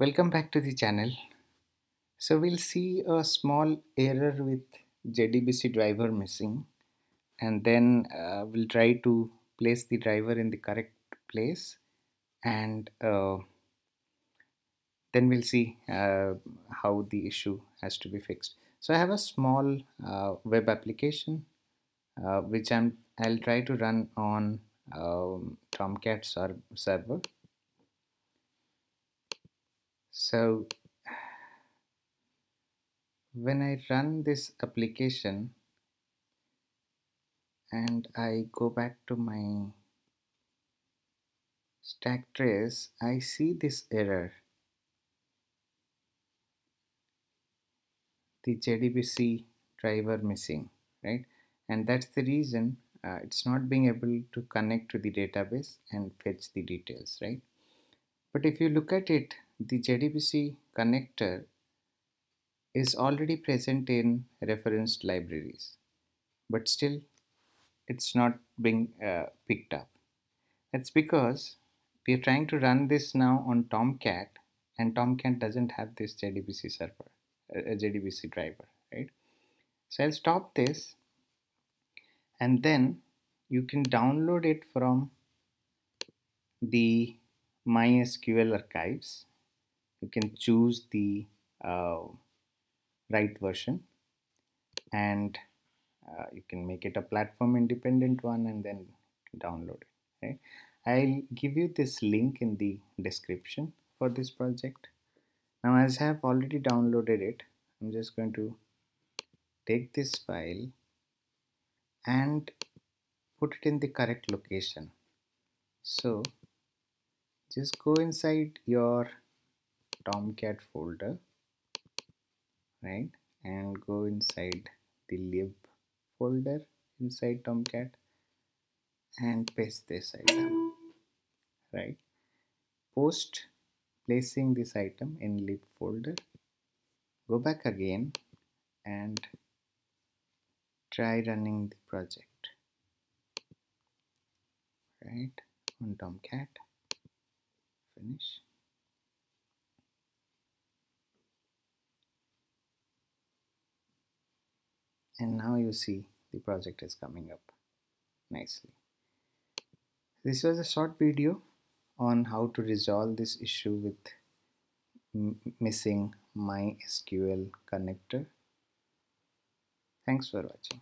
Welcome back to the channel. So we'll see a small error with JDBC driver missing and then uh, we'll try to place the driver in the correct place and uh, then we'll see uh, how the issue has to be fixed. So I have a small uh, web application uh, which I'm I'll try to run on um, Tomcat server so when I run this application and I go back to my stack trace I see this error. The JDBC driver missing right? And that's the reason uh, it's not being able to connect to the database and fetch the details right? But if you look at it the JDBC connector is already present in referenced libraries but still it's not being uh, picked up. That's because we are trying to run this now on Tomcat and Tomcat doesn't have this JDBC server a JDBC driver right? So I'll stop this and then you can download it from the MySQL archives you can choose the uh, right version and uh, you can make it a platform independent one and then download it I'll give you this link in the description for this project. Now as I have already downloaded it I'm just going to take this file and put it in the correct location. So just go inside your tomcat folder right? And go inside the lib folder inside tomcat and paste this item right? Post placing this item in lib folder. Go back again and try running the project right? On tomcat. Finish and now you see the project is coming up nicely. This was a short video on how to resolve this issue with missing MySQL connector. Thanks for watching